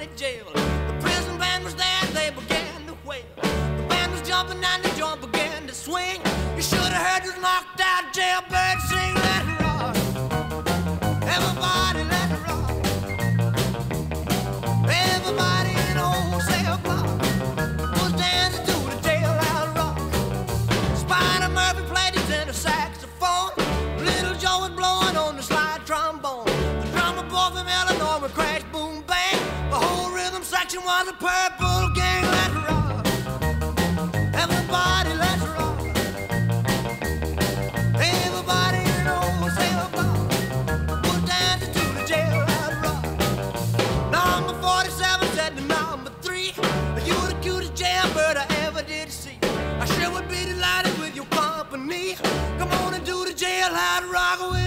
county jail. The prison band was there, they began to wail. The band was jumping and the joint began to swing. You should have heard this knocked out jailbird sing. Let it rock. Everybody, let it rock. Everybody in old cell block was dancing to the jailhouse rock. Spider Murphy played his tenor saxophone. Little Joe was blowing on the slide trombone. The drummer boy from Illinois would crash section was a purple gang. Let's rock. Everybody, let's rock. Everybody in wholesale block was dancing to the jailhouse rock. Number 47 said to number 3 You the cutest jailbird I ever did see I sure would be delighted with your company Come on and do the jailhouse rock with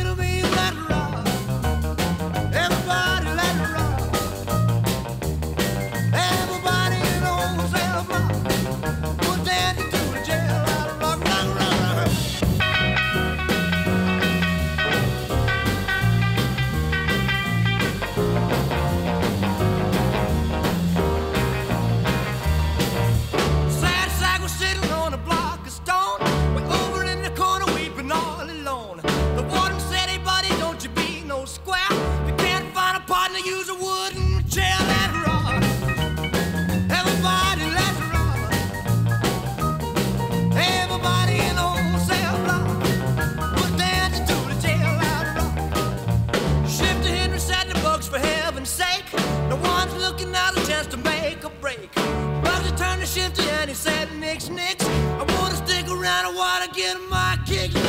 looking out a chance to make a break. Bugsy turned to Shifty and he said, Nix, Nix, I wanna stick around, I wanna get my kicks. Let